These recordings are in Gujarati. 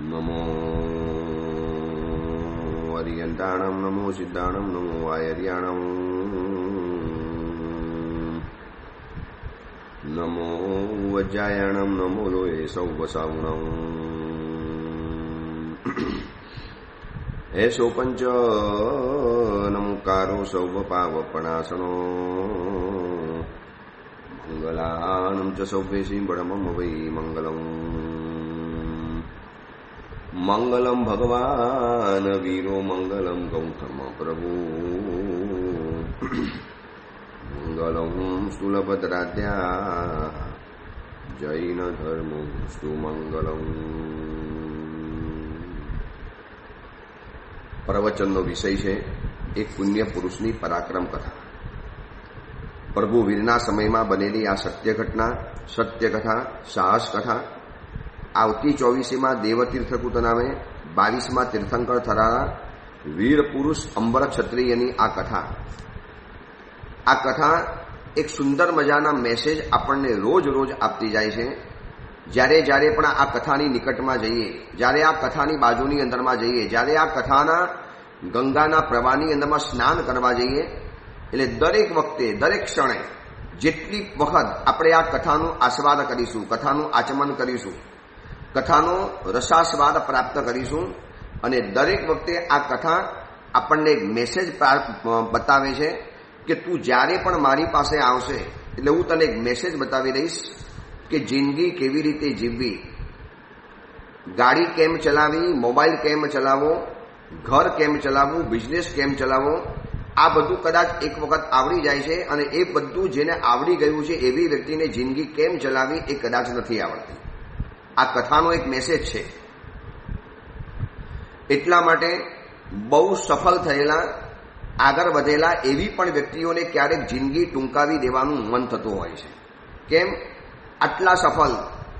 નમો અરિયંતાણમ નમો સિદ્ધાણમ નમો વાયરિયાણમ નમો વજ્જાયાણમ નમો લોહે સૌવસાવણમ હે સોપંચ નમકારો સૌવ પાવપણાસનો મંગલાનમ ચ સૌભેશી બળમમ વૈ મંગલમ મંગલમ ભગવાન વીરો મંગલમ ગૌતમ પ્રભુ મંગલમ સુલભદ્રાધ્યા જૈન ધર્મ સુમંગલમ પ્રવચનનો વિષય છે, એક પુણ્ય પુરુષની પરાક્રમ કથા. પ્રભુ વીરના સમયમાં બનેલી આ સત્ય ઘટના સત્ય કથા સાહસ કથા આવતી ચોવીસીમાં દેવતીર્થકૂત નામે બાવીસમાં તીર્થંકર થનારા વીર પુરુષ અંબર ક્ષત્રિયની આ કથા. આ કથા એક સુંદર મજાના મેસેજ આપણને રોજ રોજ આપતી જાય છે. જ્યારે જ્યારે પણ આ કથાની નિકટમાં જઈએ, જ્યારે આ કથાની બાજુની અંદરમાં જઈએ, જ્યારે આ કથાના ગંગાના પ્રવાહની અંદરમાં સ્નાન કરવા જઈએ, એટલે દરેક વખતે, દરેક ક્ષણે, જેટલી વખત આપણે આ કથાનું આસ્વાદ કરીશું, કથાનું આચમન કરીશું કથાનો રસાસ્વાદ પ્રાપ્ત કરીશું અને દરેક વખતે આ કથા આપણને એક મેસેજ બતાવે છે કે તું જ્યારે પણ મારી પાસે આવશે, એટલે હું તને એક મેસેજ બતાવી દઈશ કે જિંદગી કેવી રીતે જીવવી. ગાડી કેમ ચલાવી, મોબાઈલ કેમ ચલાવવો, ઘર કેમ ચલાવવું બિઝનેસ કેમ ચલાવવો, આ બધું કદાચ એક વખત આવડી જાય છે અને એ બધું જેને આવડી ગયું છે એવી વ્યક્તિને જિંદગી કેમ ચલાવી એ કદાચ નથી આવડતી. આ કથાનો એક મેસેજ છે. એટલા માટે બહુ સફળ થયેલા, આગળ વધેલા એવી પણ વ્યક્તિઓને ક્યારેક જિંદગી ટૂંકાવી દેવાનું મન થતું હોય છે. કેમ? આટલા સફળ,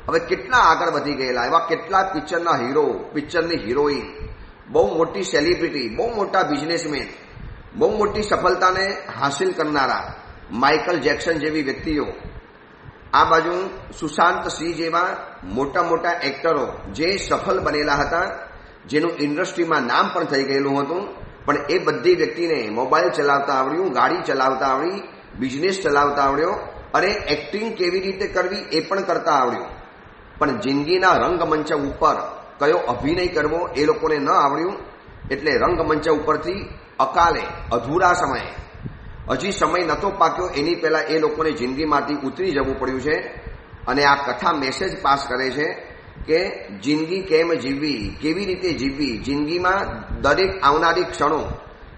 હવે કેટલા આગળ વધી ગયેલા, એવા કેટલા પિક્ચરના હીરો પિક્ચરની હિરોઈન બહુ મોટી સેલિબ્રિટી બહુ મોટા બિઝનેસમેન બહુ મોટી સફળતાને હાસિલ કરનારા માઇકલ જેક્સન જેવી વ્યક્તિઓ આ બાજુ સુશાંત સિંહ જેવા મોટા મોટા એક્ટરો જે સફળ બનેલા હતા, જેનું ઇન્ડસ્ટ્રીમાં નામ પણ થઈ ગયેલું હતું, પણ એ બધી વ્યક્તિને મોબાઈલ ચલાવતા આવડ્યું, ગાડી ચલાવતા આવડી, બિઝનેસ ચલાવતા આવડ્યો, અને એક્ટિંગ કેવી રીતે કરવી એ પણ કરતા આવડ્યું. પણ જિંદગીના રંગમંચ ઉપર કયો અભિનય કરવો એ લોકોને ન આવડ્યું, એટલે રંગમંચ ઉપરથી અકાલે અધૂરા સમયે હજી સમય નહોતો પાક્યો, એની પહેલા એ લોકોને જિંદગીમાંથી ઉતરી જવું પડ્યું છે. અને આ કથા મેસેજ પાસ કરે છે કે જિંદગી કેમ જીવવી, કેવી રીતે જીવવી? જિંદગીમાં દરેક આવનારી ક્ષણો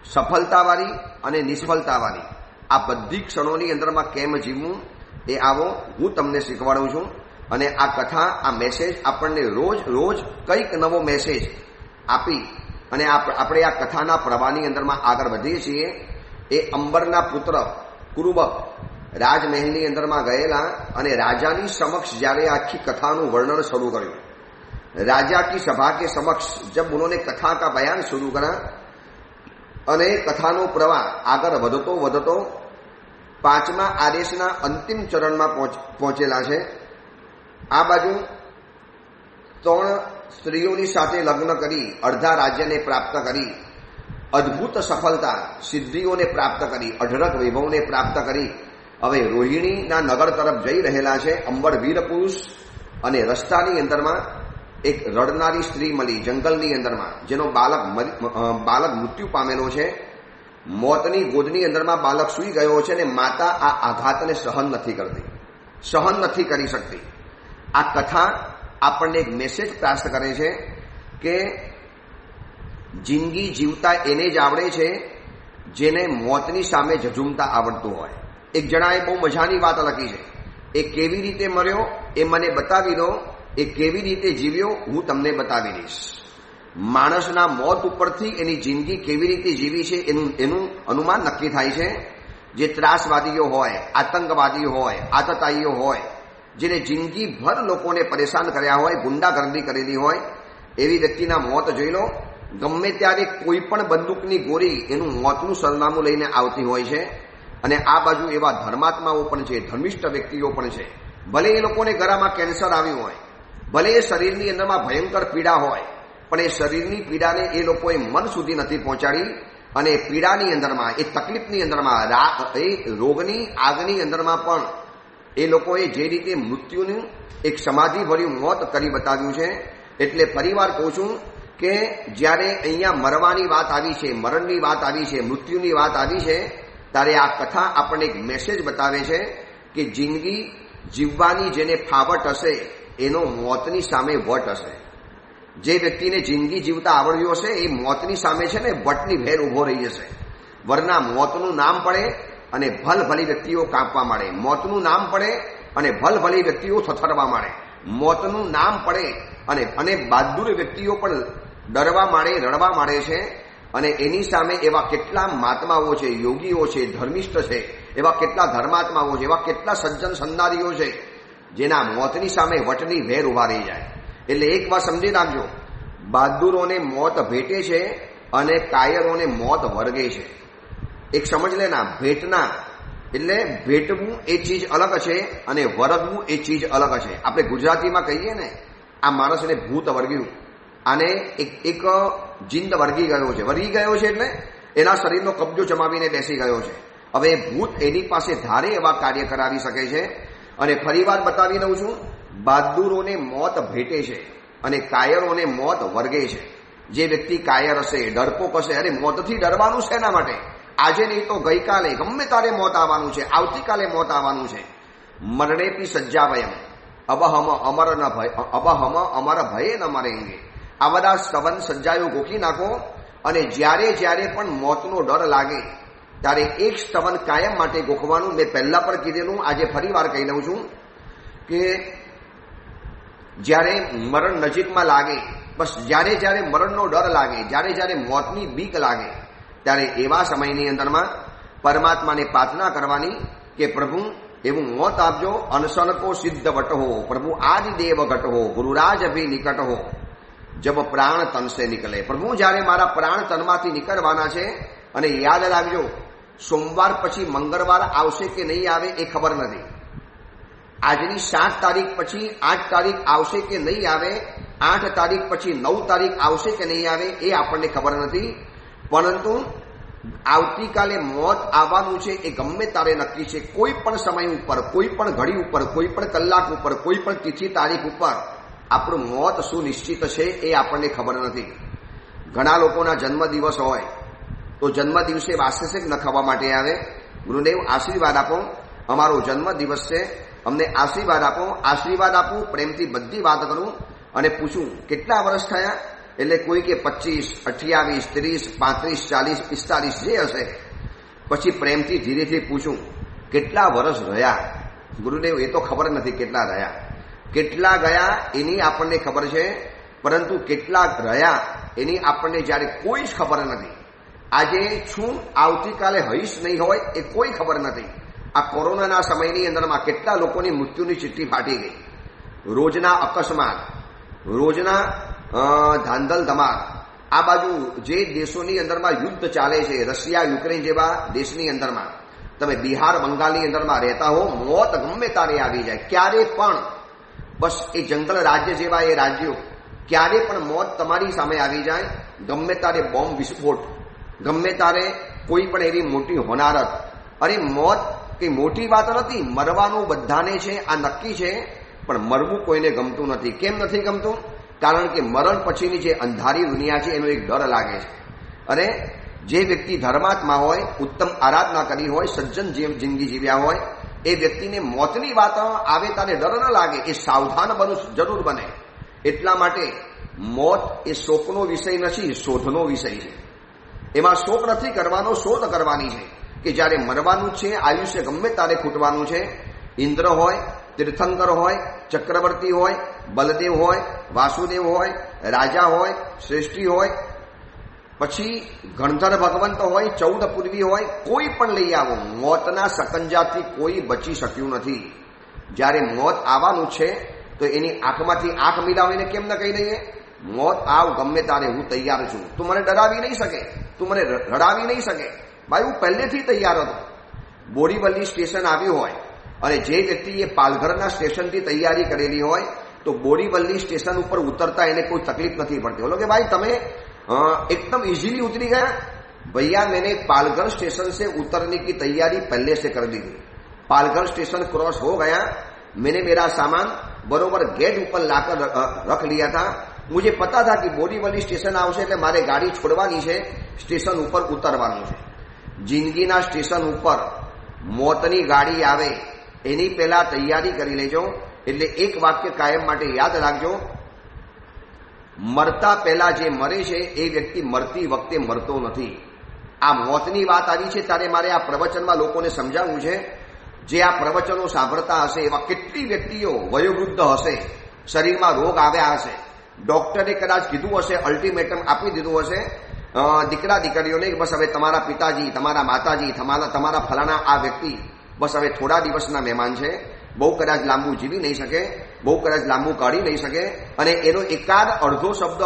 સફળતાવાળી અને નિષ્ફળતાવાળી. આ બધી ક્ષણોની અંદરમાં કેમ જીવવું એ આવો હું તમને શીખવાડું છું. અને આ કથા, આ મેસેજ આપણને રોજ રોજ કંઈક નવો મેસેજ આપી અને આપણે આ કથાના પ્રવાહની અંદરમાં આગળ વધીએ છીએ. એ અંબરના પુત્ર કુરુબક રાજમહેલની અંદરમાં ગયેલા અને રાજાની સમક્ષ જ્યારે આખી કથાનું વર્ણન શરૂ કર્યું. રાજા કી સભા કે સમક્ષ જબ उन्होंने કથા કા બયાન શરૂ કરા અને કથાનો પ્રવાહ આગળ વધતો વધતો પાંચમા આદેશના અંતિમ ચરણમાં પહોંચેલા છે. આ બાજુ ત્રણ સ્ત્રીઓની સાથે લગ્ન કરી અડધા રાજ્યને પ્રાપ્ત કરી. અદ્ભુત સફળતા સિદ્ધિઓને પ્રાપ્ત કરી, અઢળક વૈભવને પ્રાપ્ત કરી. હવે રોહિણીના નગર તરફ જઈ રહેલા છે અંબર વીર પુરુષ અને રસ્તાની અંદરમાં એક રડનારી સ્ત્રી મળી, જંગલની અંદરમાં, જેનો બાલક બાલક મૃત્યુ પામેલો છે. મોતની ગોદની અંદરમાં બાલક સૂઈ ગયો છે અને માતા આ આઘાતને સહન નથી કરતી, સહન નથી કરી શકતી. આ કથા આપણને એક મેસેજ પ્રાપ્ત કરે છે કે જિંદગી જીવતા એને જ આવડે છે, જેને મોતની સામે ઝઝુમતા આવડતું હોય. એક જણાએ બહુ મજાની વાત લખી છે. એ કેવી રીતે મર્યો એ મને બતાવી દો. એ કેવી રીતે જીવ્યો હું તમને બતાવી દઈશ. માણસના મોત ઉપરથી એની જિંદગી કેવી રીતે જીવી છે એનું એનું અનુમાન નક્કી થાય છે. જે ત્રાસવાદીઓ હોય, આતંકવાદીઓ હોય આતતાઈઓ હોય, જેને જિંદગીભર લોકોને પરેશાન કર્યા હોય, ગુંડાગર્દી કરેલી હોય, એવી વ્યક્તિના મોત જોઈ લો. ગમે ત્યારે કોઈ પણ બંદૂકની ગોળી એનું મોતનું સરનામું લઈને આવતી હોય છે, અને આ બાજુ એવા ધર્માત્માઓ પણ છે, ધર્મિષ્ઠ વ્યક્તિઓ પણ છે. ભલે એ લોકોને ગળામાં કેન્સર આવ્યું હોય, ભલે એ શરીરની અંદરમાં ભયંકર પીડા હોય, પણ એ શરીરની પીડાને એ લોકોએ મન સુધી નથી પહોંચાડી, અને પીડાની અંદરમાં, એ તકલીફની અંદરમાં એ રોગની, આગની અંદરમાં પણ એ લોકોએ જે રીતે મૃત્યુનું એક સમાધિભર્યું મોત કરી બતાવ્યું છે, એટલે ફરીવાર કહું છું કે જ્યારે અહીંયા મરવાની વાત આવી છે, મરણની વાત આવી છે, મૃત્યુની વાત આવી છે, ત્યારે આ કથા આપણને એક મેસેજ બતાવે છે કે જિંદગી જીવવાની જેને ફાવટ હશે, એનો મોતની સામે વટ હશે. જે વ્યક્તિને જિંદગી જીવતા આવડ્યું હશે, એ મોતની સામે છે ને વટની ભેર ઊભો રહી જશે. વરના મોતનું નામ પડે અને ભલ ભલી વ્યક્તિઓ કાપવા માંડે. મોતનું નામ પડે અને ભલ ભલી વ્યક્તિઓ થથરવા માંડે. મોતનું નામ પડે અને અને બહાદુર વ્યક્તિઓ પણ ડરવા માંડે રડવા માંડે છે અને એની સામે એવા કેટલા મહાત્માઓ છે, યોગીઓ છે, ધર્મિષ્ઠ છે, એવા કેટલા ધર્માત્માઓ છે, એવા કેટલા સજ્જન સંદારીઓ છે, જેના મોતની સામે વટની વેર ઊભા રહી જાય. એટલે એક વાત સમજી રાખજો, બહાદુરોને મોત ભેટે છે અને કાયરોને મોત વર્ગે છે. એક સમજ લેના, ભેટના, એટલે ભેટવું એ ચીજ અલગ છે અને વરગવું એ ચીજ અલગ છે. આપણે ગુજરાતીમાં કહીએ ને, આ માણસને ભૂત વર્ગ્યું. અને એક એક જિંદ વર્ગી ગયો છે. વર્ગી ગયો છે એટલે એના શરીરનો કબજો જમાવીને બેસી ગયો છે. હવે ભૂત એની પાસે ધારે એવા કાર્ય કરાવી શકે છે. અને ફરીવાર બતાવી દઉં છું, બહાદુરોને મોત ભેટે છે અને કાયરોને મોત વર્ગે છે. જે વ્યક્તિ કાયર હશે, ડરપોક હશે, અરે મોતથી ડરવાનું છે એના માટે? આજે નહીં તો ગઈકાલે, ગમે તારે મોત આવવાનું છે, આવતીકાલે મોત આવવાનું છે. મરણેપી સજ્જાવયમ અબહમ અમર ન ભય અબહમ અમર ભયે ન મરેંગે. આ બધા સ્તવન સજ્જાયો ગોખી નાખો અને જ્યારે જ્યારે પણ મોતનો ડર લાગે, ત્યારે એક સ્તવન કાયમ માટે ગોખવાનું મેં પહેલા પણ કીધેલું, આજે ફરી વાર કહી દઉં છું કે જ્યારે મરણ નજીકમાં લાગે, બસ જ્યારે જ્યારે મરણનો ડર લાગે, જ્યારે જ્યારે મોતની બીક લાગે, ત્યારે એવા સમયની અંદરમાં પરમાત્માને પ્રાર્થના કરવાની કે પ્રભુ, એવું મોત આપજો અનસનકો સિદ્ધ વટ હો પ્રભુ આજ દેવ ઘટ હો ગુરુરાજ અભિ નિકટ હો જબ પ્રાણ તન સે નીકળે. પ્રભુ, જ્યારે મારા પ્રાણ તનમાંથી નીકળવાના છે, અને યાદ રાખજો, સોમવાર પછી મંગળવાર આવશે કે નહીં આવે એ ખબર નથી. આજની સાત તારીખ પછી આઠ તારીખ આવશે કે નહીં આવે, આઠ તારીખ પછી નવ તારીખ આવશે કે નહીં આવે એ આપણને ખબર નથી. પરંતુ આવતીકાલે મોત આવવાનું છે એ ગમે તારે નક્કી છે. કોઈ પણ સમય ઉપર, કોઈ પણ ઘડી ઉપર, કોઈ પણ કલાક ઉપર, કોઈ પણ તિથિ તારીખ ઉપર આપણું મોત સુનિશ્ચિત છે એ આપણને ખબર નથી. ઘણા લોકોના જન્મદિવસ હોય, તો જન્મ દિવસે વાસ્યશેક ન ખાવા માટે આવે. ગુરુદેવ, આશીર્વાદ આપો. અમારો જન્મ દિવસ છે. અમને આશીર્વાદ આપો. આશીર્વાદ આપું, પ્રેમથી બધી વાત કરું અને પૂછું, કેટલા વર્ષ થયા? એટલે કોઈ કે પચીસ, અઠ્યાવીસ, ત્રીસ, પાંત્રીસ, ચાલીસ, પિસ્તાલીસ જે હશે. પછી પ્રેમથી ધીરેથી પૂછું, કેટલા વર્ષ રહ્યા? ગુરુદેવ, એ તો ખબર નથી કેટલા રહ્યા. કેટલા ગયા એની આપણને ખબર છે, પરંતુ કેટલા રહ્યા એની આપણને જ્યારે કોઈ જ ખબર નથી. આજે છું આવતીકાલે હઈશ નહીં હોય એ કોઈ ખબર નથી. આ કોરોનાના સમયની અંદરમાં કેટલા લોકોની મૃત્યુની ચિઠ્ઠી ફાટી ગઈ. રોજના અકસ્માત, રોજના ધાંધલ ધમાલ. આ બાજુ જે દેશોની અંદરમાં યુદ્ધ ચાલે છે, રશિયા, યુક્રેન જેવા દેશની અંદરમાં. તમે બિહાર, બંગાળની અંદરમાં રહેતા હો, મોત ગમે તારે આવી જાય. ક્યારે પણ બસ એ જંગલ રાજ્ય જેવા એ રાજ્યો, ક્યારે પણ મોત તમારી સામે આવી જાય, ગમે તારે બોમ્બ વિસ્ફોટ, ગમે તારે કોઈ પણ એવી મોટી હોનારત. અરે મોત કે મોટી વાત નથી, મરવાનું બધાને છે, આ નક્કી છે, પણ મરવું કોઈને ગમતું નથી. કેમ નથી ગમતું? કારણ કે મરણ પછીની જે અંધારી દુનિયા છે, એનો એક ડર લાગે છે. અને જે વ્યક્તિ ધર્માત્મા હોય, ઉત્તમ આરાધના કરી હોય, સજ્જન જિંદગી જીવ્યા હોય એ વ્યક્તિને મોતની વાત આવે તારે ડર ન લાગે, એ સાવધાન બનવું જરૂર બને. એટલા માટે મોત એ શોકનો વિષય નથી શોધનો વિષય છે. એમાં શોક નથી કરવાનો, શોધ કરવાની છે કે જ્યારે મરવાનું છે, આયુષ્ય ગમે તારે ખૂટવાનું છે. ઇન્દ્ર હોય, તીર્થંકર હોય, ચક્રવર્તી હોય, બલદેવ હોય, વાસુદેવ હોય, રાજા હોય, શ્રેષ્ઠી હોય પછી ગણધર ભગવંત હોય, ચૌદ પૂર્વી હોય, કોઈ પણ લઈ આવો. મોતના સકંજાથી કોઈ બચી શક્યું નથી. જ્યારે મોત આવવાનું છે, તો એની આંખમાંથી આંખ મિલાવીને કેમ ન કહી દઈએ? મોત આવ, ગમે તારે હું તૈયાર છું. તું મને ડરાવી નહીં શકે. તું મને રડાવી નહીં શકે. ભાઈ, હું પહેલેથી તૈયાર હતો. બોરીવલી સ્ટેશન આવ્યું હોય અને જે વ્યક્તિએ પાલઘરના સ્ટેશનથી તૈયારી કરેલી હોય, તો બોરીવલી સ્ટેશન ઉપર ઉતરતા એને કોઈ તકલીફ નથી પડતી. બોલો કે, ભાઈ, તમે एकदम इजीली उतरी गया भैया मैंने पालघर स्टेशन से उतरने की तैयारी पहले से कर दी थी पालघर स्टेशन क्रॉस हो गया मैंने मेरा सामान बरोबर गेट ऊपर लाकर रख लिया था मुझे पता था कि બોરીવલી સ્ટેશન આવશે એટલે મારે ગાડી છોડવાની છે સ્ટેશન ઉપર ઉતરવાનું છે જિંદગીના સ્ટેશન ઉપર મોતની ગાડી આવે એની પહેલા તૈયારી કરી લેજો એટલે એક વાક્ય કાયમ માટે યાદ રાખજો મરતા પહેલા જે મરે છે, એ વ્યક્તિ મરતી વખતે મરતો નથી. આ મોતની વાત આવી છે, ત્યારે મારે આ પ્રવચનમાં લોકોને સમજાવવું છે. જે આ પ્રવચનો સાંભળતા હશે, એવા કેટલી વ્યક્તિઓ વયોવૃદ્ધ હશે, શરીરમાં રોગ આવ્યા હશે. ડોક્ટરે કદાચ કીધું હશે, અલ્ટિમેટમ આપી દીધું હશે. દીકરા દીકરીઓને બસ હવે તમારા પિતાજી, તમારા માતાજી, તમારા તમારા ફલાણા આ વ્યક્તિ બસ હવે થોડા દિવસના મહેમાન છે. બહુ કદાચ લાંબુ જીવી નહીં શકે. બહુ કદાચ લાંબુ કાઢી લઈ શકે અને એનો એકાદ અડધો શબ્દ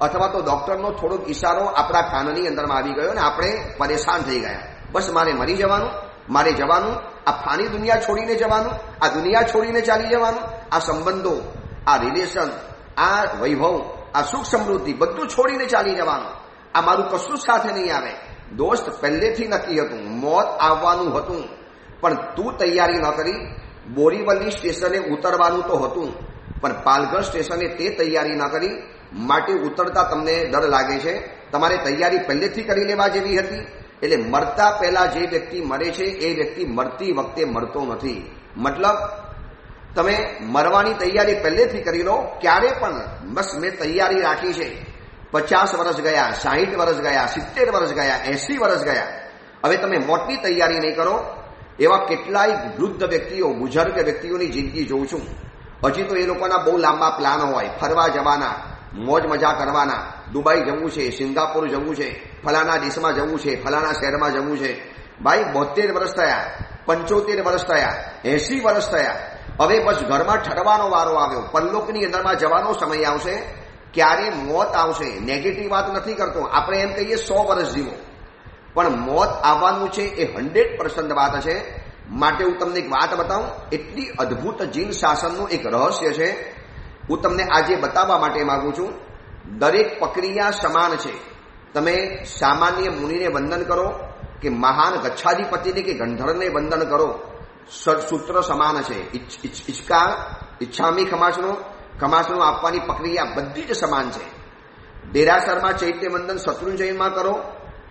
અથવા તો ડોક્ટરનો થોડોક ઈશારો આપણા કાનની અંદરમાં આવી ગયો અને આપણે પરેશાન થઈ ગયા. બસ મારે મરી જવાનું, મારે જવાનું, આ ફાની દુનિયા છોડીને જવાનું, આ દુનિયા છોડીને ચાલી જવાનું, આ સંબંધો, આ રિલેશન આ વૈભવ, આ સુખ સમૃદ્ધિ બધું છોડીને ચાલી જવાનું. આ મારું કશું સાથે નહીં આવે. દોસ્ત પહેલેથી નક્કી હતું, મોત આવવાનું હતું. પણ તું તૈયારી ન કરી બોરીવલી સ્ટેશને ઉતરવાનું તો હતું, પણ પાલઘર સ્ટેશને તે તૈયારી ન કરી. માટે ઉતરતા તમને ડર લાગે છે? તમારે તૈયારી પહેલેથી કરી લેવા જેવી હતી? એટલે મરતા પહેલા જે વ્યક્તિ મરે છે, એ વ્યક્તિ મરતી વખતે મરતો નથી. મતલબ, તમે મરવાની તૈયારી પહેલેથી કરી લો, ક્યારે પણ બસ મેં તૈયારી રાખી છે. પચાસ વર્ષ ગયા, સાહીઠ વર્ષ ગયા, સિત્તેર વર્ષ ગયા, એસી વર્ષ ગયા. હવે તમે મોટની તૈયારી નહીં કરો. એવા કેટલાય વૃદ્ધ વ્યક્તિઓ, બુઝુર્ગ વ્યક્તિઓની જિંદગી જોઉં છું. હજી તો એ લોકોના બહુ લાંબા પ્લાન હોય. ફરવા જવાના, મોજ મજા કરવાના, દુબઈ જવું છે, સિંગાપુર જવું છે ફલાના દેશમાં જવું છે ફલાના શહેરમાં જવું છે. ભાઈ બોતેર વર્ષ થયા, પંચોતેર વર્ષ થયા એસી વર્ષ થયા. હવે બસ ઘરમાં ઠરવાનો વારો આવ્યો. પલ્લોકની અંદરમાં જવાનો સમય આવશે. ક્યારે મોત આવશે? નેગેટિવ વાત નથી કરતો. આપણે એમ કહીએ સો વર્ષ જીવો. પણ મોત આવવાનું છે એ હંડ્રેડ પર્સન્ટ વાત છે. માટે હું તમને એક વાત બતાવું. એટલી અદ્ભુત જીન શાસનનું એક રહસ્ય છે. હું તમને આજે બતાવવા માટે માંગુ છું. દરેક પ્રક્રિયા સમાન છે. તમે સામાન્ય મુનિને વંદન કરો કે મહાન ગચ્છાધિપતિને કે ગંધર્વને વંદન કરો. સૂત્ર સમાન છે. ઈચ્છા ઈચ્છામી ખમાસનો ખમાસનો આપવાની પ્રક્રિયા બધી જ સમાન છે. દેરાસરમાં ચૈત્ય વંદન શત્રુંજયમાં કરો.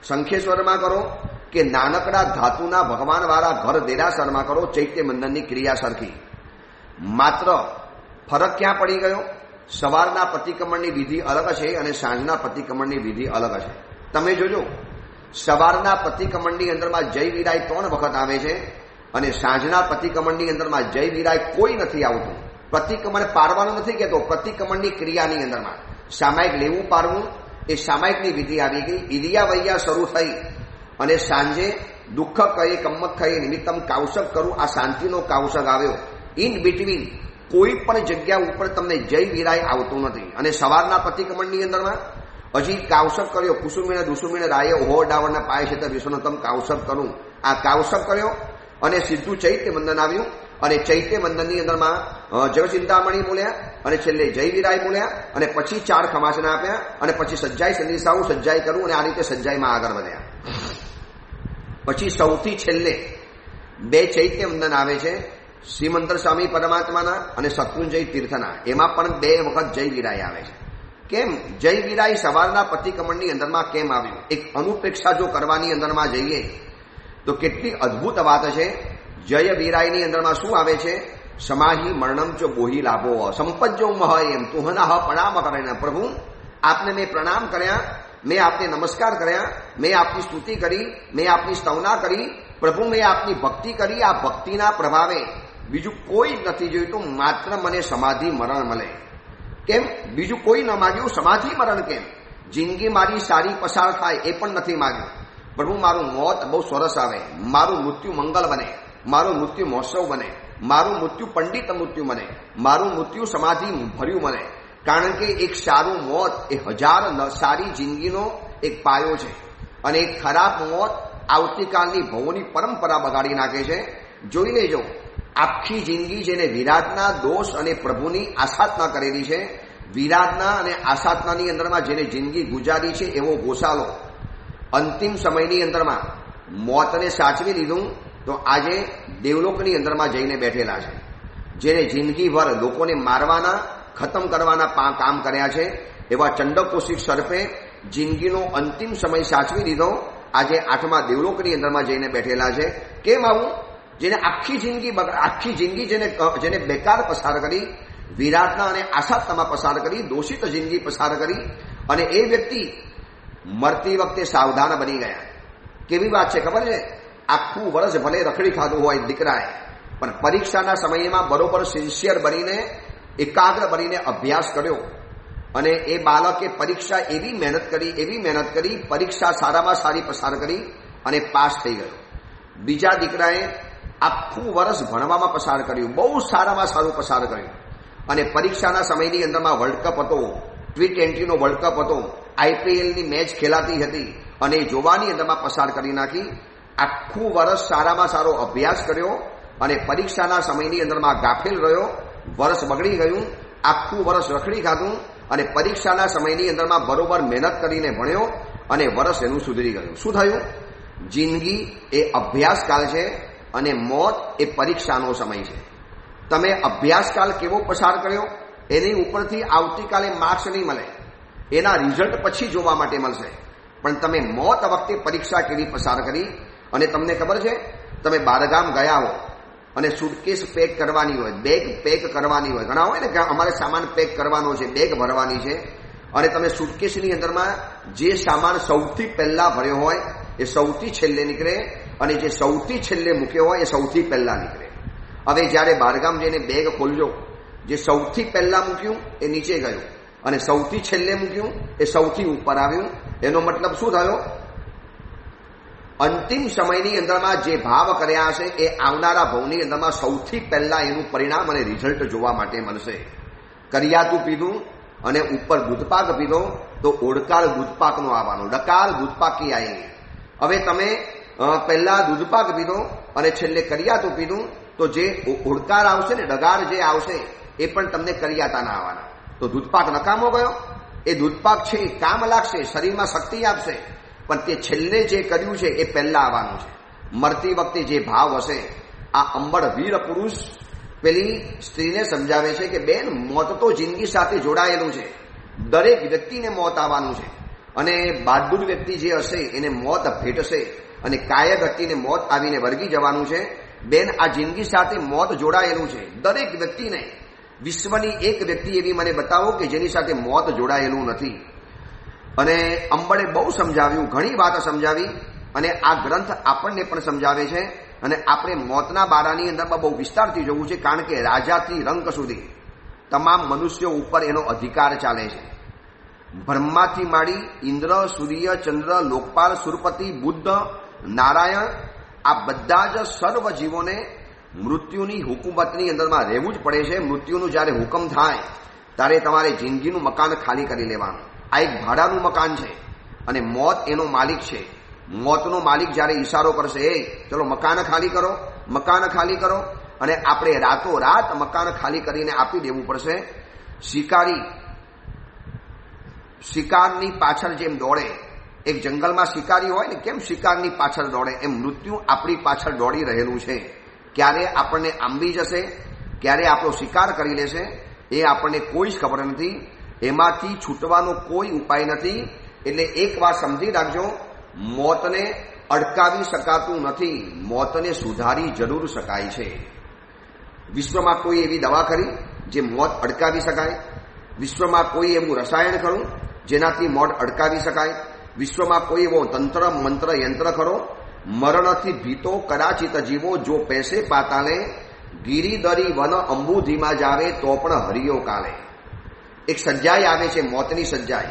શંખેશ્વરમાં કરો કે નાનકડા ધાતુના ભગવાનવાળા ઘર દેરાસરમાં કરો ચૈત્ય મંદનની ક્રિયા સરખી. માત્ર ફરક ક્યાં પડી ગયો? સવારના પ્રતિક્રમણની વિધિ અલગ છે અને સાંજના પ્રતિક્રમણની વિધિ અલગ છે. તમે જોજો, સવારના પ્રતિક્રમણની અંદરમાં જય વિરાય ત્રણ વખત આવે છે અને સાંજના પ્રતિક્રમણની અંદરમાં જય વિરાય કોઈ નથી આવતું. પ્રતિક્રમણ પાડવાનું નથી કહેતો પ્રતિક્રમણની ક્રિયાની અંદરમાં. સામાયિક લેવું, પાડવું એ સામાયિકની વિધિ આવી ગઈ. ઇરિયા વૈયા શરૂ થઈ અને સાંજે દુઃખ કહે કમ્મત કહે, નિમિત્તમ કાવશક કરું, આ શાંતિનો કાવશક આવ્યો. ઇન બિટવીન કોઈ પણ જગ્યા ઉપર તમને જય વિરાય આવતું નથી. અને સવારના પ્રતિક્રમણની અંદરમાં હજી કાવશક કર્યો. કુસુમીને દુસુમીને રાયે, ઓહો ડાવરના પાય છે તો વિશ્વનતમ કાવશક કરું. આ કાવશક કર્યો અને સીધું ચૈત્ય બંધન આવ્યું. અને ચૈત્ય બંધનની અંદરમાં જગચિંતામણી બોલ્યા અને છેલ્લે જય વિરાય બોલ્યા અને પછી ચાર ખમાસના આપ્યા અને પછી સજ્જાઈ સંદેશાઓ સજ્જાઈ કરું અને આ રીતે સજ્જાઈમાં આગળ વધ્યા. પછી સૌથી છેલ્લે બે ચૈત્ય વંદન આવે છે, શ્રીમંતર સ્વામી પરમાત્માના અને શત્રુંજય તીર્થના. એમાં પણ બે વખત જય વિરાય આવે છે. કેમ? જય વિરાય સવારના પ્રતિક્રમણની અંદરમાં કેમ આવ્યું? એક અનુપેક્ષા જો કરવાની અંદરમાં જઈએ તો કેટલી અદ્ભુત વાત છે. જય વિરાયની અંદરમાં શું આવે છે? સમાહી મરણમ ચો બોહી લાભો સંપજ્જો મહ એમ તુહના હ પ્રણામ કરે પ્રભુ આપને મેં પ્રણામ કર્યા મેં આપને નમસ્કાર કર્યા મેં આપની સ્તુતિ કરી મેં આપની સ્તવના કરી પ્રભુ મેં આપની ભક્તિ કરી આ ભક્તિના પ્રભાવે બીજું કોઈ નથી જોઈતું માત્ર મને સમાધિ મરણ મળે કેમ બીજું કોઈ ન માગ્યું સમાધિ મરણ કેમ જિંદગી મારી સારી પસાર થાય એ પણ નથી માગ્યું પ્રભુ મારું મોત બહુ સરસ આવે મારું મૃત્યુ મંગલ બને મારું મૃત્યુ મહોત્સવ બને મારું મૃત્યુ પંડિત મૃત્યુ બને મારું મૃત્યુ સમાધિ ભર્યું મને, કારણ કે એક સારું મોત એ હજાર સારી જિંદગીનો એક પાયો છે અને એક ખરાબ મોત આવતીકાલની ભવોની પરંપરા બગાડી નાખે છે. જોઈ લેજો આખી જિંદગી જેને વિરાટના દોષ અને પ્રભુની આસાધના કરેલી છે, વિરાટના અને આસાધનાની અંદરમાં જેને જિંદગી ગુજારી છે એવો ગોસાલો અંતિમ સમયની અંદરમાં મોતને સાચવી લીધું તો આજે દેવલોકની અંદરમાં જઈને બેઠેલા છે. જેને જિંદગીભર લોકોને મારવાના, ખતમ કરવાના કામ કર્યા છે, એવા ચંડકોશિક સર્પે જિંદગીનો અંતિમ સમય સાચવી લીધો આજે આઠમા દેવલોકની અંદરમાં જઈને બેઠેલા છે. કેમ આવું? જેને આખી જિંદગી આખી જિંદગી જેને જેને બેકાર પસાર કરી, વિરાટના અને આશાત્તામાં પસાર કરી, દોષિત જિંદગી પસાર કરી અને એ વ્યક્તિ મરતી વખતે સાવધાન બની ગયા. કેવી વાત છે, ખબર છે? આખું વર્ષ ભલે રખડી ખાધું હોય દીકરાએ, પણ પરીક્ષાના સમયમાં બરોબર સિન્સિયર બનીને, એકાગ્ર બનીને અભ્યાસ કર્યો. અને એ બાળકે પરીક્ષા એવી મહેનત કરી, એવી મહેનત કરી, પરીક્ષા સારામાં સારી પસાર કરી અને પાસ થઈ ગયો. બીજા દીકરાએ આખું વર્ષ ભણવામાં પસાર કર્યું, બહુ સારામાં સારું પસાર કર્યું. અને પરીક્ષાના સમયની અંદરમાં વર્લ્ડ કપ હતો ટી ટ્વેન્ટીનો વર્લ્ડ કપ હતો આઈપીએલની મેચ ખેલાતી હતી અને જોવાની અંદરમાં પસાર કરી નાખી. આખું વર્ષ સારામાં સારો અભ્યાસ કર્યો અને પરીક્ષાના સમયની અંદરમાં ગાફેલ રહ્યો, વર્ષ બગડી ગયું, આખું વર્ષ રખડી ખાધું અને પરીક્ષાના સમયની અંદરમાં બરોબર મહેનત કરીને ભણ્યો અને વર્ષ એનું સુધરી ગયું. શું થયું? જિંદગી એ અભ્યાસકાળ છે અને મોત એ પરીક્ષાનો સમય છે. તમે અભ્યાસકાળ કેવો પસાર કર્યો? એની ઉપરથી આવતીકાલે માર્ક્સ નહીં મળે. એના રિઝલ્ટ પછી જોવા માટે મળશે. પણ તમે મોત વખતે પરીક્ષા કેવી પસાર કરી? અને તમને ખબર છે? તમે બારગામ ગયા હો અને સુટકેસ પેક કરવાની હોય બેગ પેક કરવાની હોય. ઘણા હોય ને કે અમારે સામાન પેક કરવાનો છે બેગ ભરવાની છે. અને તમે સુટકેસની અંદરમાં જે સામાન સૌથી પહેલા ભર્યો હોય, એ સૌથી છેલ્લે નીકળે અને જે સૌથી છેલ્લે મૂક્યો હોય, એ સૌથી પહેલા નીકળે. હવે જ્યારે બારગામ જઈને બેગ ખોલજો, જે સૌથી પહેલા મૂક્યું, એ નીચે ગયું. અને સૌથી છેલ્લે મૂક્યું, એ સૌથી ઉપર આવ્યું. એનો મતલબ શું થયો? અંતિમ સમયની અંદરમાં જે ભાવ કર્યા હશે એ આવનારા ભવની અંદરમાં સૌથી પહેલા એનું પરિણામ અને રિઝલ્ટ જોવા માટે મળશે. કરિયાતું પીધું અને ઉપર દૂધપાક પીધો તો ઓડકાર દૂધપાકનો આવવાનો. ડકાર દૂધપાકી આવી હવે તમે પહેલા દૂધપાક પીધો અને છેલ્લે કરિયાતું પીધું તો જે ઓડકાર આવશે ને, ડગાર જે આવશે એ પણ તમને કરિયાતાના આવવાના. તો દૂધપાક નકામો ગયો. એ દૂધપાક છે કામ લાગશે, શરીરમાં શક્તિ આપશે. પણ તે છેલ્લે જે કર્યું છે, એ પહેલા આવવાનું છે. મરતી વખતે જે ભાવ હશે, આ અંબળ વીર પુરુષ પેલી સ્ત્રીને સમજાવે છે કે બેન, મોત તો જિંદગી સાથે જોડાયેલું છે. દરેક વ્યક્તિને મોત આવવાનું છે. અને બહાદુર વ્યક્તિ જે હશે, એને મોત ભેટશે અને કાયર વ્યક્તિને મોત આવીને વર્ગી જવાનું છે. બેન, આ જિંદગી સાથે મોત જોડાયેલું છે. દરેક વ્યક્તિને, વિશ્વની એક વ્યક્તિ એવી મને બતાવો કે જેની સાથે મોત જોડાયેલું નથી. અને અંબળે બહુ સમજાવ્યું, ઘણી વાત સમજાવી અને આ ગ્રંથ આપણને પણ સમજાવે છે અને આપણે મોતના બારાની અંદરમાં બહુ વિસ્તારથી જોવું છે કારણ કે રાજાથી રંક સુધી તમામ મનુષ્યો ઉપર એનો અધિકાર ચાલે છે. બ્રહ્માથી માંડી ઇન્દ્ર, સૂર્ય, ચંદ્ર, લોકપાલ, સુરપતિ, બુદ્ધ, નારાયણ, આ બધા જ સર્વ જીવોને મૃત્યુની હુકુમતની અંદરમાં રહેવું જ પડે છે. મૃત્યુનું જ્યારે હુકમ થાય, ત્યારે તમારે જિંદગીનું મકાન ખાલી કરી લેવાનું. આ એક ભાડાનું મકાન છે અને મોત એનો માલિક છે. મોતનો માલિક જ્યારે ઈશારો કરશે, એ, ચલો મકાન ખાલી કરો, મકાન ખાલી કરો. અને આપણે રાતો રાત મકાન ખાલી કરીને આપી દેવું પડશે. શિકારી, શિકારની પાછળ જેમ દોડે, એક જંગલમાં શિકારી હોય ને, કેમ શિકારની પાછળ દોડે? એમ મૃત્યુ આપણી પાછળ દોડી રહેલું છે. ક્યારે આપણને આંબી જશે, ક્યારે આપણો શિકાર કરી લેશે, એ આપણને કોઈ જ ખબર નથી. એમાંથી છૂટવાનો કોઈ ઉપાય નથી. એટલે એક વાર સમજી રાખજો, મોતને અટકાવી શકાતું નથી. મોતને સુધારી જરૂર શકાય છે. વિશ્વમાં કોઈ એવી દવા ખરી જે મોત અટકાવી શકાય? વિશ્વમાં કોઈ એવું રસાયણ ખરું જેનાથી મોત અટકાવી શકાય? વિશ્વમાં કોઈ એવો તંત્ર, મંત્ર, યંત્ર ખરો? મરણથી ભીતો કદાચિત જીવો જો પૈસે પાતાને ગીરીદરી વન અંબુધીમાં જાવે તો પણ હરિયો કાલે. એક સજ્જાઈ આવે છે, મોતની સજ્જાઈ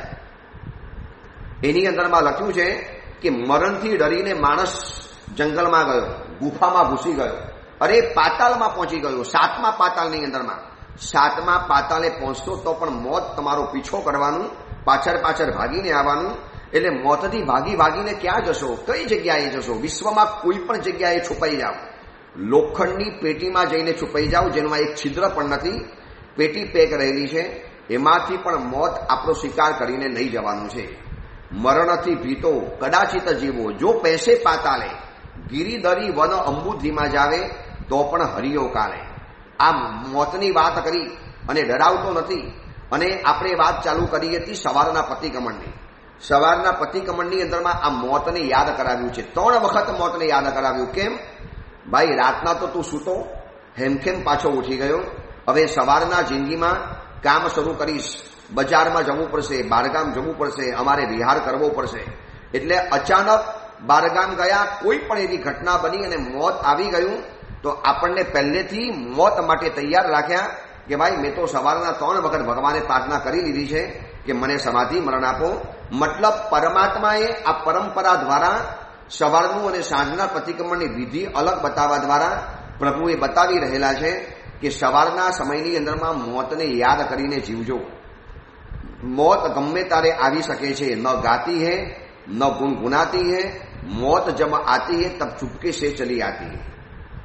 એની અંદરમાં લખ્યું છે કે મરણથી ડરીને માણસ જંગલમાં ગયો, ગુફામાં ઘૂસી ગયો. અરે પાતાળમાં પહોંચી ગયો, સાતમા પાતાળની અંદરમાં. સાતમા પાતાળે પહોંચતો તો પણ મોત તમારો પીછો કરવાનું, પાછળ પાછળ ભાગીને આવવાનું, એટલે મોતથી ભાગી ભાગીને ક્યાં જશો, કઈ જગ્યાએ જશો? વિશ્વમાં કોઈ પણ જગ્યાએ છુપાઈ જાઓ. લોખંડની પેટીમાં જઈને છુપાઈ જાઓ, જેમાં એક છિદ્ર પણ નથી. પેટી પેક રહેલી છે. એમાંથી પણ મોત આપણો શિકાર કરીને નહીં જવાનું છે. મરણથી ભીતો કદાચિત જીવો જો પૈસે પાતાલે ગિરિધરી વન અંબુધીમાં જાવે તો પણ હરિયો કાલે. આ મોતની વાત કરી અને ડરાવતો નથી અને આપણે વાત ચાલુ કરી હતી સવારના પતિકમણની સવારના પતિકમણની અંદરમાં આ મોતને યાદ કરાવ્યું છે. ત્રણ વખત મોતને યાદ કરાવ્યું. કેમ? ભાઈ, રાતના તો તું સૂતો, હેમખેમ પાછો ઉઠી ગયો. હવે સવારના જિંદગીમાં કામ શરૂ કરીશ, બજારમાં જવું પડશે, બારગામ જવું પડશે, અમારે વિહાર કરવો પડશે. એટલે અચાનક બારગામ ગયા, કોઈ પણ એવી ઘટના બની અને મોત આવી ગયું, તો આપણને પહેલેથી મોત માટે તૈયાર રાખ્યા કે ભાઈ, મેં તો સવારના ત્રણ વખત ભગવાને પ્રાર્થના કરી લીધી છે કે મને સમાધિ મરણ આપો. મતલબ પરમાત્માએ આ પરંપરા દ્વારા સવારનું અને સાંજના પ્રતિક્રમણની વિધિ અલગ બતાવવા દ્વારા પ્રભુએ બતાવી રહેલા છે. કે સવારના સમયની અંદરમાં મોતને યાદ કરીને જીવજો. મોત ગમે તારે આવી શકે છે, ન ગાતી હે, ન ગુનગુનાતી હે, મોત જમ આતી હે, તબ ચૂપકે સે ચલી આતી હે.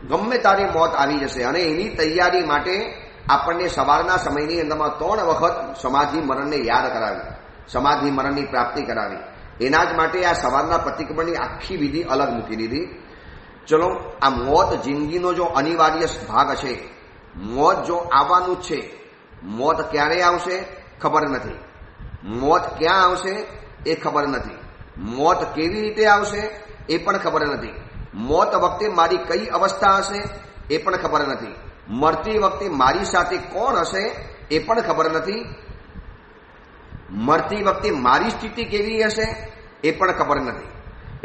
ગમે તારે મોત આવી જશે અને એની તૈયારી માટે આપણને સવારના સમયની અંદરમાં ત્રણ વખત સમાધિ મરણને યાદ કરાવી, સમાધિ મરણની પ્રાપ્તિ કરાવી. એના જ માટે આ સવારના પ્રતિક્રમણની આખી વિધિ અલગ મૂકી દીધી. ચલો, આ મોત જિંદગીનો જો અનિવાર્ય ભાગ છે મોત જો આવવાનું છે, મોત ક્યારે આવશે ખબર નથી. મોત ક્યાં આવશે એ ખબર નથી. મોત કેવી રીતે આવશે એ પણ ખબર નથી. મોત વખતે મારી કઈ અવસ્થા હશે એ પણ ખબર નથી. મરતી વખતે મારી સાથે કોણ હશે એ પણ ખબર નથી. મરતી વખતે મારી સ્થિતિ કેવી હશે એ પણ ખબર નથી.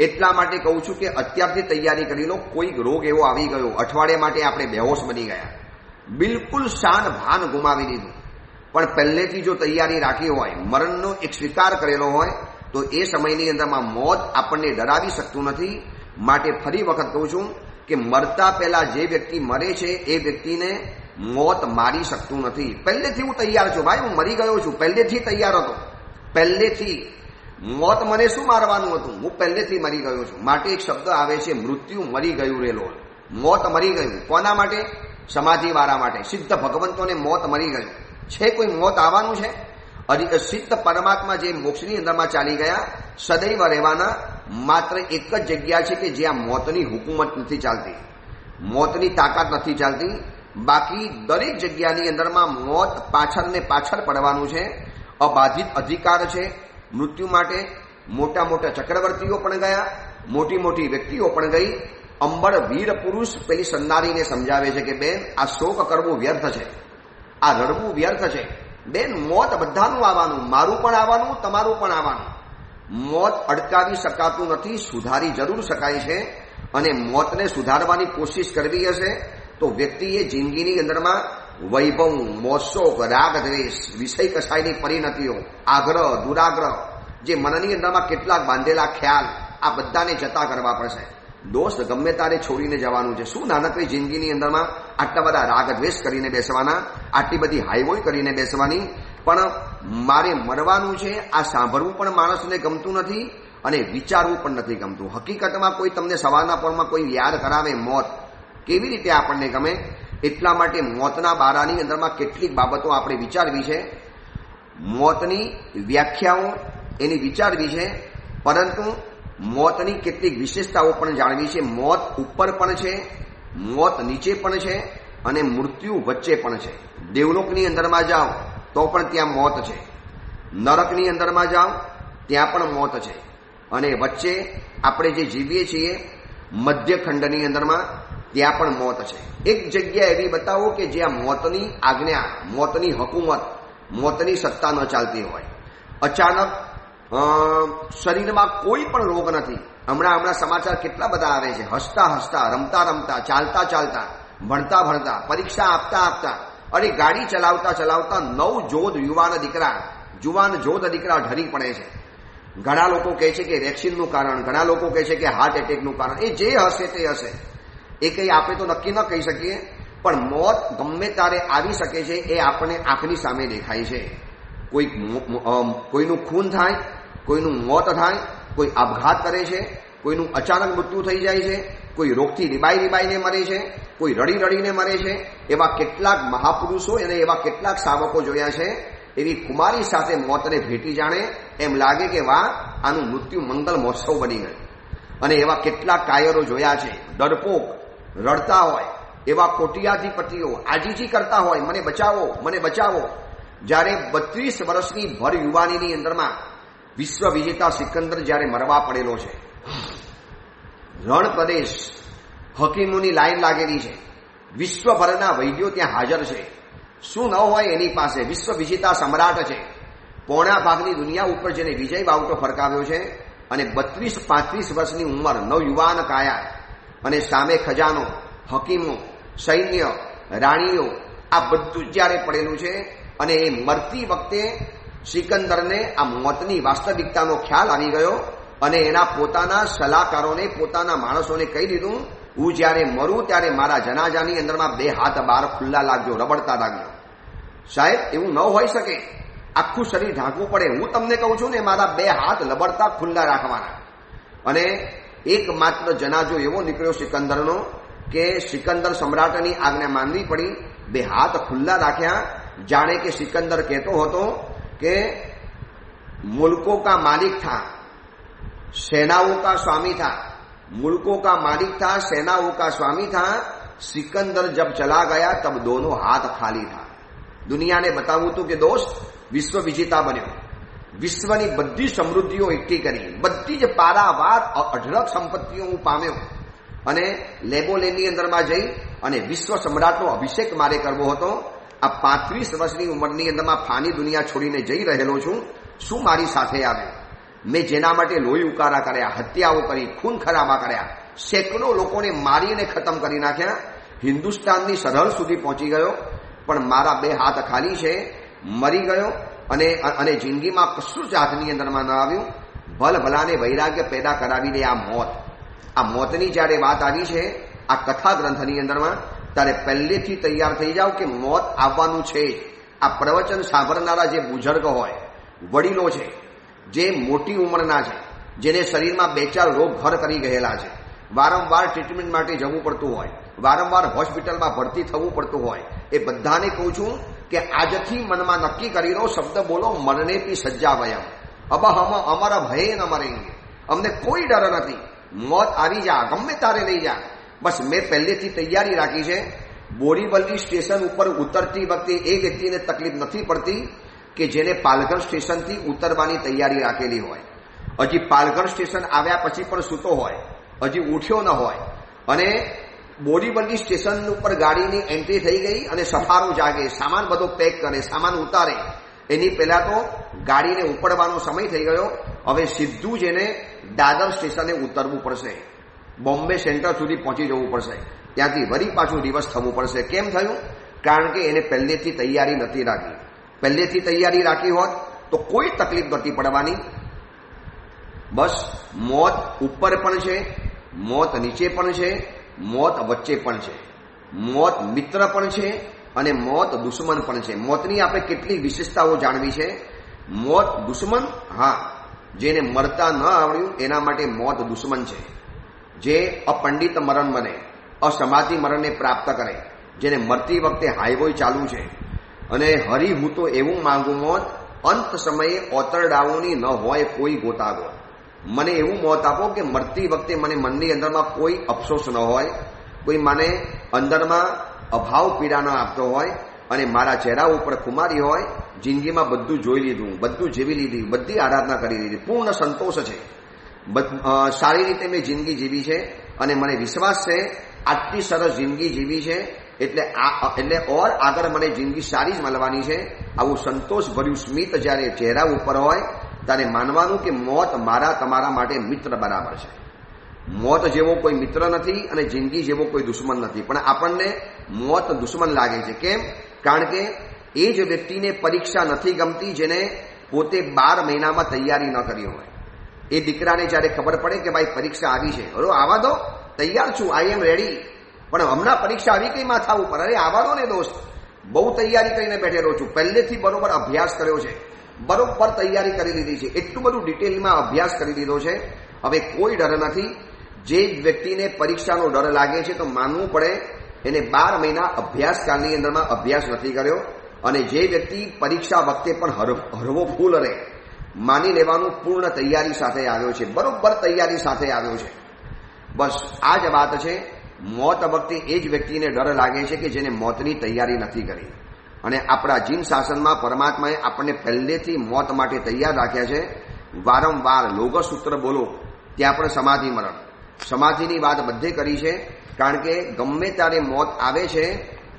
એટલા માટે કહું છું કે અત્યારથી તૈયારી કરી લો કોઈ રોગ એવો આવી ગયો. અઠવાડિયા માટે આપણે બેહોશ બની ગયા. બિલકુલ શાન ભાન ગુમાવી દીધું. પણ પહેલેથી જો તૈયારી રાખી હોય, મરણનો એક સ્વીકાર કરેલો હોય, તો એ સમયની અંદરમાં મોત આપણને ડરાવી શકતું નથી. માટે ફરી વખત કહું છું કે મરતા પહેલા જે વ્યક્તિ મરે છે, એ વ્યક્તિને મોત મારી શકતું નથી. પહેલેથી હું તૈયાર છું. ભાઈ, હું મરી ગયો છું. પહેલેથી તૈયાર હતો. પહેલેથી મોત મને શું મારવાનું હતું? હું પહેલેથી મરી ગયો છું. માટે એક શબ્દ આવે છે, મૃત્યુ મરી ગયું રેલો મોત મરી ગયું. કોના માટે? સમાધિવાળા માટે. સિદ્ધ ભગવંતોને મોત મરી ગયું. છે કોઈ મોત આવવાનું છે? સિદ્ધ પરમાત્મા જે મોક્ષની અંદરમાં ચાલી ગયા, સદૈવ રહેવાના, માત્ર એક જ જગ્યા છે કે જ્યાં મોતની હુકુમત નથી ચાલતી. મોતની તાકાત નથી ચાલતી. બાકી દરેક જગ્યાની અંદરમાં મોત પાછળ ને પાછળ પડવાનું છે. અબાધિત અધિકાર છે. મૃત્યુ માટે મોટા મોટા ચક્રવર્તીઓ પણ ગયા, મોટી મોટી વ્યક્તિઓ પણ ગઈ. અંબર વીર પુરુષ પેલી સંદારીને સમજાવે છે કે બેન, આ શોક કરવું વ્યર્થ છે. આ રડવું વ્યર્થ છે. બેન, મોત બધાનું આવવાનું, મારું પણ આવવાનું, તમારું પણ આવવાનું. મોત અટકાવી શકાતું નથી, સુધારી જરૂર શકાય છે. અને મોતને સુધારવાની કોશિશ કરવી હશે, તો વ્યક્તિએ જિંદગીની અંદરમાં વૈભવ મોત્સોક રાગ, દ્વેષ, વિષય કસાયની પરિણતિઓ, આગ્રહ, દુરાગ્રહ, જે મનની અંદરમાં કેટલાક બાંધેલા ખ્યાલ, આ બધાને જતા કરવા પડશે. દોસ્ત, ગમે તારે છોડીને જવાનું છે. શું નાનકડી જિંદગીની અંદરમાં આટલા બધા રાગ દ્વેષ કરીને બેસવાના? આટલી બધી હાઈવોય કરીને બેસવાની? પણ મારે મરવાનું છે, આ સાંભળવું પણ માણસને ગમતું નથી અને વિચારવું પણ નથી ગમતું. હકીકતમાં કોઈ તમને સવારના પરમાં કોઈ યાદ કરાવે મોત, કેવી રીતે આપણને ગમે? એટલા માટે મોતના બારાની અંદરમાં કેટલીક બાબતો આપણે વિચારવી છે. મોતની વ્યાખ્યાઓ એની વિચારવી છે. પરંતુ મોતની કેટલીક વિશેષતાઓ પણ જાણવી છે. મોત ઉપર પણ છે, મોત નીચે પણ છે અને મૃત્યુ વચ્ચે પણ છે. દેવલોકની અંદરમાં જાઓ તો પણ ત્યાં મોત છે. નરકની અંદરમાં જાઓ ત્યાં પણ મોત છે. અને વચ્ચે આપણે જે જીવીએ છીએ, મધ્યખંડની અંદરમાં ત્યાં પણ મોત છે. એક જગ્યા એવી બતાવો કે જ્યાં મોતની આજ્ઞા, મોતની હકુમત, મોતની સત્તા ન ચાલતી હોય. અચાનક શરીરમાં કોઈ પણ રોગ નથી. હમણાં હમણાં સમાચાર કેટલા બધા આવે છે. હસતા હસતા, રમતા રમતા, ચાલતા ચાલતા, ભણતા ભણતા, પરીક્ષા આપતા આપતા, અને ગાડી ચલાવતા ચલાવતા નવ જોધ યુવાન દીકરા, જુવાન જોધ દીકરા ઢરી પડે છે. ઘણા લોકો કહે છે કે વેક્સિનનું કારણ, ઘણા લોકો કહે છે કે હાર્ટ એટેકનું કારણ. એ જે હશે તે હશે. એ કંઈ આપણે તો નક્કી ન કહી શકીએ, પણ મોત ગમે ત્યારે આવી શકે છે એ આપણને આંખની સામે દેખાય છે. કોઈ કોઈનું ખૂન થાય, કોઈનું મોત થાય, કોઈ આપઘાત કરે છે, કોઈનું અચાનક મૃત્યુ થઈ જાય છે, કોઈ રોગથી રીબાઈ રીબાઈને મરે છે, કોઈ રડી રડીને મરે છે, એવા કેટલાક મહાપુરુષો અને એવા કેટલાક શાવકો જોયા છે, એવી કુમારી સાથે મોતને ભેટી જાણે એમ લાગે કે વાહ, આનું મૃત્યુ મંગલ મહોત્સવ બની ગયું. અને એવા કેટલાક કાયરો જોયા છે, ડરપોક, રડતા હોય, એવા કોટિયાધિપતિઓ, આજીજી કરતા હોય, મને બચાવો મને બચાવો જ્યારે બત્રીસ વર્ષની ભર યુવાનીની અંદરમાં વિશ્વ વિજેતા સિકંદર જ્યારે મરવા પડેલો છે. રણ પ્રદેશ હકીમોની લાઈન લાગેલી છે. વિશ્વભરના વૈદ્યો ત્યાં હાજર છે. શું ન હોય એની પાસે વિશ્વ વિજેતા સમ્રાટ છે. પોણા ભાગની દુનિયા ઉપર જેને વિજય બાવટો ફરકાવ્યો છે અને બત્રીસ પાંત્રીસ વર્ષની ઉંમર નવયુવાન કાયા અને સામે ખજાનો, હકીમો, સૈન્ય, રાણીઓ, આ બધું જ જ્યારે પડેલું છે અને એ મરતી વખતે સિકંદરને આ મોતની વાસ્તવિકતાનો ખ્યાલ આવી ગયો અને એના પોતાના સલાહકારોને, પોતાના માણસોને કહી દીધું, હું જ્યારે મરું ત્યારે મારા જનાજાની અંદરમાં બે હાથ બાર ખુલ્લા લાગજો. રબડતા લાગજો સાહેબ, એવું ન હોઈ શકે. આખું શરીર ઢાંકવું પડે. હું તમને કહું છું ને, મારા બે હાથ લબડતા ખુલ્લા રાખવાના. અને એકમાત્ર જનાજો એવો નીકળ્યો સિકંદરનો કે સિકંદર સમ્રાટની આજ્ઞા માનવી પડી. બે હાથ ખુલ્લા રાખ્યા જાણે કે સિકંદર કહેતો હતો કે મુલ્કો કા માલિક થા सेनाओं का स्वामी था मुल्कों का मालिक था सेनाओं का स्वामी था सिकंदर जब चला गया तब दोनों हाथ खाली था દુનિયાને બતાવું હતું કે દોસ્ત વિશ્વ વિજેતા બન્યો વિશ્વની બધી સમૃદ્ધિઓ એકઠી કરી બધી જ પારાવાર અઢળક સંપત્તિઓ હું પામ્યો અને લેબોલેનની અંદરમાં જઈ અને વિશ્વ સમ્રાટનો અભિષેક મારે કરવો હતો આ પાંત્રીસ વર્ષની ઉંમરની અંદરમાં ફાની દુનિયા છોડીને જઈ રહેલો છું, શું મારી સાથે આવે? મેં જેના માટે લોહી ઉકારા કર્યા, હત્યાઓ કરી, ખૂન ખરાબા કર્યા, સેંકડો લોકોને મારીને ખતમ કરી નાખ્યા, હિન્દુસ્તાનની સરહદ સુધી પહોંચી ગયો, પણ મારા બે હાથ ખાલી છે, મરી ગયો અને અને જિંદગીમાં કશું જ હાથની અંદરમાં ન આવ્યું. ભલ ભલાને વૈરાગ્ય પેદા કરાવીને આ મોત. આ મોતની જ્યારે વાત આવી છે, આ કથા ગ્રંથની અંદરમાં ત્યારે પહેલેથી તૈયાર થઈ જાઓ કે મોત આવવાનું છે. આ પ્રવચન સાંભળનારા જે બુઝર્ગ હોય, વડીલો છે, જે મોટી ઉંમરના છે, જેને શરીરમાં બે ચાર રોગ ઘર કરી ગયેલા છે, વારંવાર ટ્રીટમેન્ટ માટે જવું પડતું હોય, વારંવાર હોસ્પિટલમાં ભરતી થવું પડતું હોય, એ બધાને કહું છું કે આજથી મનમાં નક્કી કરી લો શબ્દ બોલો, મરને પી સજ્જા વયમ. અબ હમ અમારા ભય ન મરેંગે અમને કોઈ ડર નથી. મોત આવી જા, ગમે તારે લઈ જા. બસ મેં પહેલેથી તૈયારી રાખી છે. બોરીવલી સ્ટેશન ઉપર ઉતરતી વખતે એ વ્યક્તિને તકલીફ નથી પડતી કે જેને પાલઘર સ્ટેશનથી ઉતરવાની તૈયારી રાખેલી હોય. હજી પાલઘર સ્ટેશન આવ્યા પછી પણ સૂતો હોય. હજી ઉઠ્યો ન હોય. અને બોરીવલી સ્ટેશન ઉપર ગાડીની એન્ટ્રી થઈ ગઈ અને સફારો જાગે, સામાન બધો પેક કરે, સામાન ઉતારે. એની પહેલા તો ગાડીને ઉપડવાનો સમય થઈ ગયો. હવે સીધું જ એને દાદર સ્ટેશને ઉતરવું પડશે. બોમ્બે સેન્ટર સુધી પહોંચી જવું પડશે. ત્યાંથી વરી પાછું રિવર્સ થવું પડશે. કેમ થયું? કારણ કે એને પહેલેથી તૈયારી નથી રાખી. પહેલેથી તૈયારી રાખી હોત તો કોઈ તકલીફ નથી પડવાની. બસ, મોત ઉપર પણ છે, મોત નીચે પણ છે, મોત વચ્ચે પણ છે. મોત મિત્ર પણ છે અને મોત દુશ્મન પણ છે. મોતની આપણે કેટલી વિશેષતાઓ જાણવી છે? મોત દુશ્મન? હા. જેને મરતા ન આવડ્યું, એના માટે મોત દુશ્મન છે. જે અપંડિત મરણ બને, અસમાધિ મરણને પ્રાપ્ત કરે, જેને મરતી વખતે હાઈવોય ચાલુ છે. અને હરી હું તો એવું માંગુ મોત, અંત સમયે ઓતરડાઓની ન હોય કોઈ ગોતાગો. મને એવું મોત આપો કે મરતી વખતે મને મનની અંદરમાં કોઈ અફસોસ ન હોય, કોઈ મને અંદરમાં અભાવ પીડા ન આપતો હોય, અને મારા ચહેરા ઉપર ખુમારી હોય, જિંદગીમાં બધું જોઈ લીધું, બધું જીવી લીધી, બધી આરાધના કરી લીધી. પૂર્ણ સંતોષ છે. સારી રીતે મેં જિંદગી જીવી છે અને મને વિશ્વાસ છે, આટલી સરસ જિંદગી જીવી છે, એટલે આ એટલે ઓર આગળ મને જિંદગી સારી જ મળવાની છે, આવું સંતોષ ભર્યું સ્મિત જ્યારે ચહેરા ઉપર હોય, ત્યારે માનવાનું કે મોત મારા તમારા માટે મિત્ર બરાબર છે. મોત જેવો કોઈ મિત્ર નથી અને જિંદગી જેવો કોઈ દુશ્મન નથી. પણ આપણને મોત દુશ્મન લાગે છે. કેમ? કારણ કે એ જ વ્યક્તિને પરીક્ષા નથી ગમતી જેને પોતે બાર મહિનામાં તૈયારી ન કરી હોય. એ દીકરાને જ્યારે ખબર પડે કે ભાઈ પરીક્ષા આવી છે, હલો, આવા દો, તૈયાર છું આઈ એમ રેડી પણ હમણાં પરીક્ષા આવી કઈ માથા ઉપર? અરે, આવા દો ને, દોસ્ત. બહુ તૈયારી કરીને બેઠેલો છું. પહેલેથી બરોબર અભ્યાસ કર્યો છે. બરોબર તૈયારી કરી લીધી છે. એટલું બધું ડિટેલમાં અભ્યાસ કરી લીધો છે. હવે કોઈ ડર નથી. જે વ્યક્તિને પરીક્ષાનો ડર લાગે છે તો માનવું પડે. એને બાર મહિના અભ્યાસકાળની અંદરમાં અભ્યાસ નથી કર્યો. અને જે વ્યક્તિ પરીક્ષા વખતે પણ હરવો ફૂલ રહે માની લેવાનું પૂર્ણ તૈયારી સાથે આવ્યો છે, બરોબર તૈયારી સાથે આવ્યો છે. બસ આ જ વાત છે, મોત વખતે એ જ વ્યક્તિને ડર લાગે છે કે જેને મોતની તૈયારી નથી કરી. અને આપણા જીન શાસનમાં પરમાત્માએ આપણને પહેલેથી મોત માટે તૈયાર રાખ્યા છે. વારંવાર લોગસૂત્ર બોલો, ત્યાં પણ સમાધિ મરણ. સમાધિની વાત બધે કરી છે, કારણ કે ગમે ત્યારે મોત આવે છે,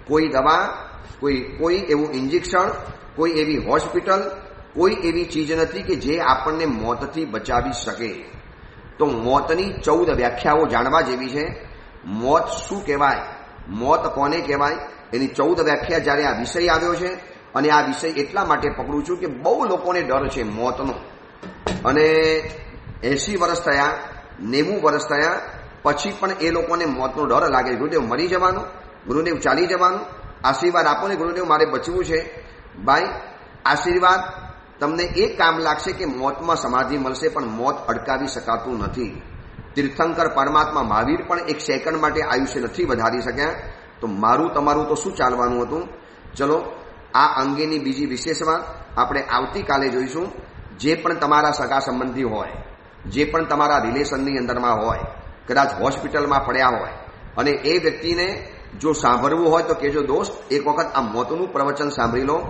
કોઈ દવા, કોઈ કોઈ એવું ઇન્જેક્શન, કોઈ એવી હોસ્પિટલ કોઈ એવી ચીજ નથી કે જે આપણને મોતથી બચાવી શકે. તો મોતની ચૌદ વ્યાખ્યાઓ જાણવા જેવી છે. મોત શું કહેવાય? મોત કોને કહેવાય? એની ચૌદ વ્યાખ્યા જ્યારે આ વિષય આવ્યો છે, અને આ વિષય એટલા માટે પકડું છું કે બહુ લોકોને ડર છે મોતનો. અને એસી વર્ષ થયા, નેવું વર્ષ થયા, પછી પણ એ લોકોને મોતનો ડર લાગે. ગુરુદેવ મરી જવાનું, ગુરુદેવ ચાલી જવાનું. આશીર્વાદ આપો ને, ગુરુદેવ મારે બચવું છે. ભાઈ, આશીર્વાદ તમને એ કામ લાગશે કે મોતમાં સમાધિ મળશે, પણ મોત અટકાવી શકાતું નથી. તીર્થંકર પરમાત્મા મહાવીર પણ એક સેકન્ડ માટે આયુષ્ય નથી વધારી શક્યા. તો મારું તમારું તો શું ચાલવાનું હતું? ચલો, આ અંગેની બીજી વિશેષ વાત આપણે આવતીકાલે જોઈશું. જે પણ તમારા સગા સંબંધી હોય, જે પણ તમારા રિલેશનની અંદરમાં હોય, કદાચ હોસ્પિટલમાં પડ્યા હોય, અને એ વ્યક્તિને જો સાંભળવું હોય તો કેજો દોસ્ત, એક વખત આ મોતનું પ્રવચન સાંભળી લો.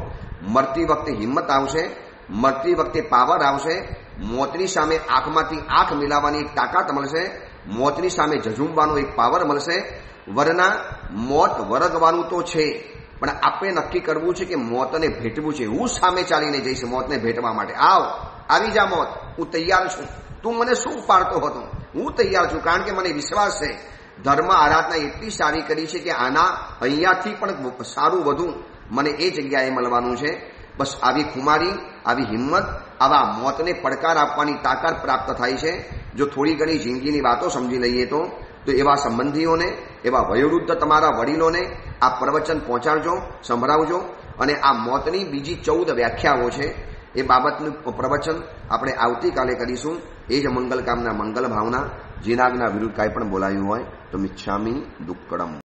મરતી વખતે હિંમત આવશે મરતી વખતે પાવર આવશે, મોતની સામે આંખમાંથી આંખ મિલાવવાની એક તાકાત મળશે, મોતની સામે ઝઝુમવાનો એક પાવર મળશે. વરના મોત વરગવાનું તો છે, પણ આપણે નક્કી કરવું છે કે મોતને ભેટવું છે. હું સામે ચાલીને જઈશ મોતને ભેટવા માટે. આવ, આવી જા મોત. હું તૈયાર છું. તું મને શું પાડતો હતો? હું તૈયાર છું, કારણ કે મને વિશ્વાસ છે. ધર્મ આરાધના એટલી સારી કરી છે કે આના અહીંયાથી પણ સારું વધુ. મને એ જગ્યાએ મળવાનું છે. બસ આવી ખુમારી આવી હિંમત આવા મોતને પડકાર આપવાની તાકાત પ્રાપ્ત થાય છે. જો થોડી ઘણી જિંદગીની વાતો સમજી લઈએ તો તો એવા સંબંધીઓને, એવા વયોવૃદ્ધ તમારા વડીલોને આ પ્રવચન પહોંચાડજો, સંભળાવજો અને આ મોતની બીજી ચૌદ વ્યાખ્યાઓ છે. એ બાબતનું પ્રવચન આપણે આવતીકાલે કરીશું. એ જ મંગલકામના મંગલ ભાવના, જીનાગના વિરુદ્ધ કાંઈ પણ બોલાયું હોય તો મિચ્છામી દુક્કડમ.